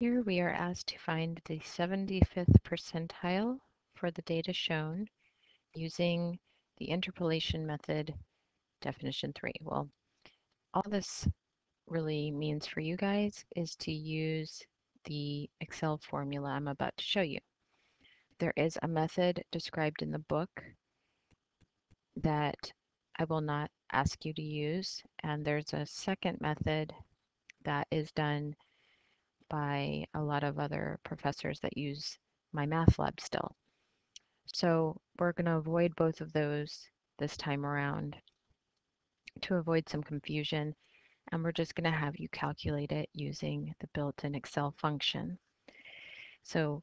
Here we are asked to find the 75th percentile for the data shown using the interpolation method definition 3. Well, all this really means for you guys is to use the Excel formula I'm about to show you. There is a method described in the book that I will not ask you to use, and there's a second method that is done by a lot of other professors that use MyMathLab still. So we're going to avoid both of those this time around to avoid some confusion. And we're just going to have you calculate it using the built-in Excel function. So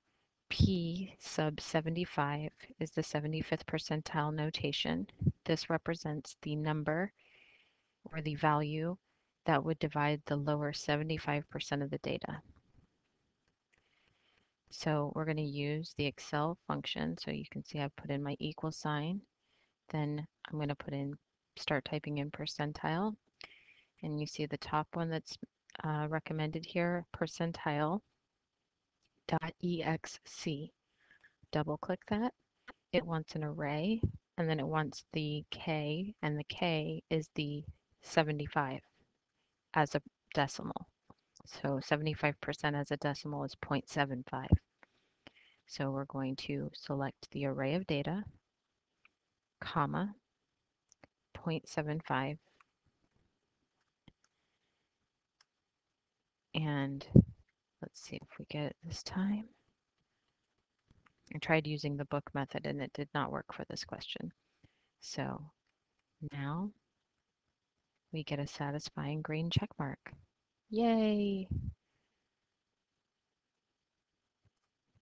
P sub 75 is the 75th percentile notation. This represents the number or the value that would divide the lower 75% of the data. So we're going to use the Excel function. So you can see I've put in my equal sign. Then I'm going to put in, start typing in percentile. And you see the top one that's uh, recommended here, percentile dot exc. Double click that. It wants an array and then it wants the k and the k is the 75 as a decimal. So 75% as a decimal is 0.75. So we're going to select the array of data, comma, 0.75. And let's see if we get it this time. I tried using the book method and it did not work for this question. So now we get a satisfying green check mark. Yay!